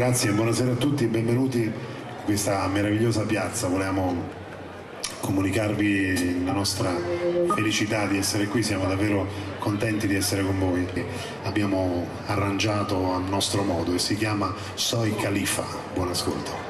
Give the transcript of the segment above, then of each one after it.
Grazie, buonasera a tutti, benvenuti in questa meravigliosa piazza. Volevamo comunicarvi la nostra felicità di essere qui, siamo davvero contenti di essere con voi. Abbiamo arrangiato a nostro modo e si chiama Soy Califa. Buon ascolto.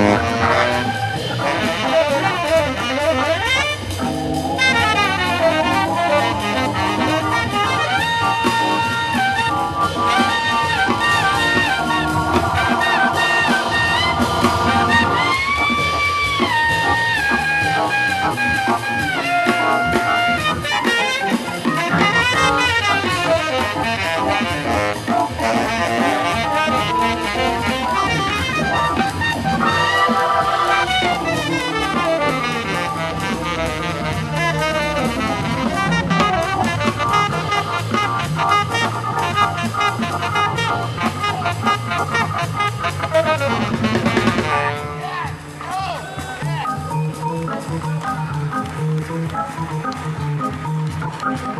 Yeah.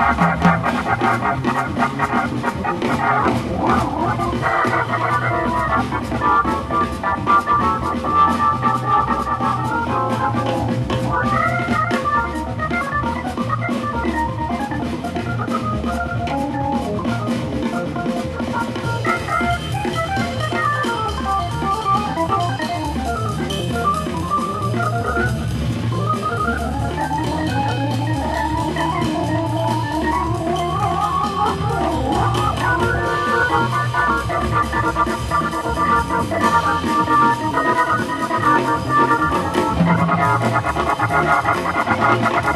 Thank you. Oh,